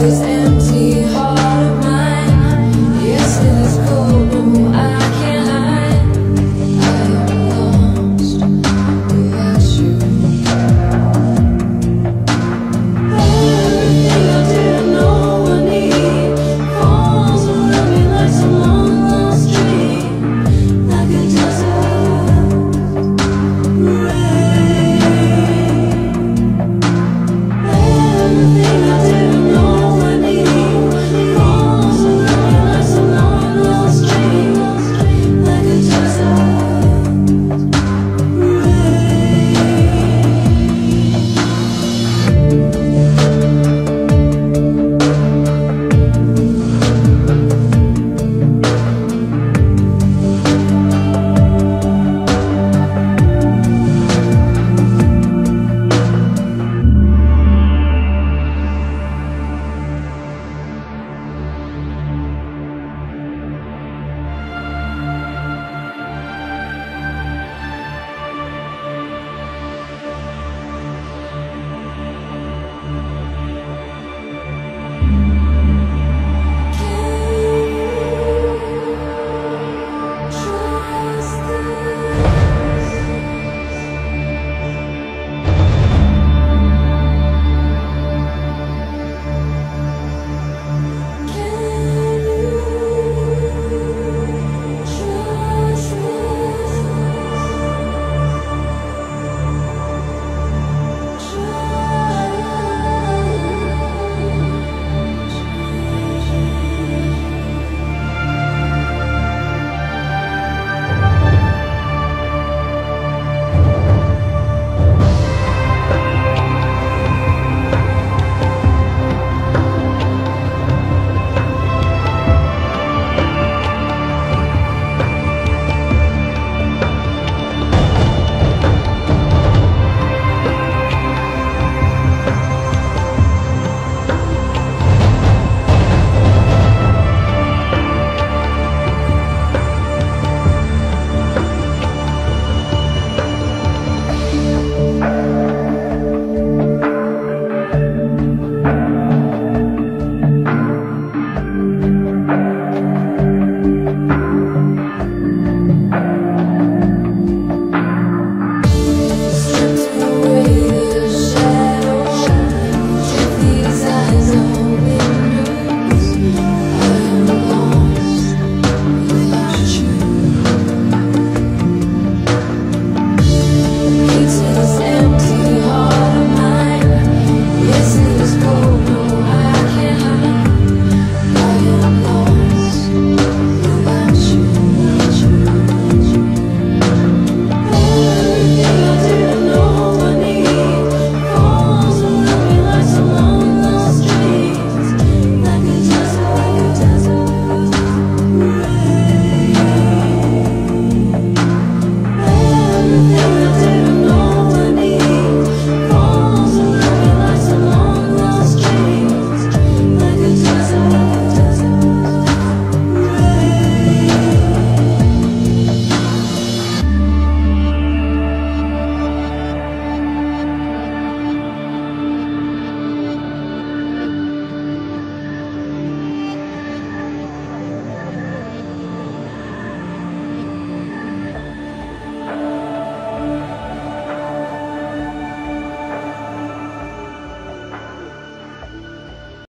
you.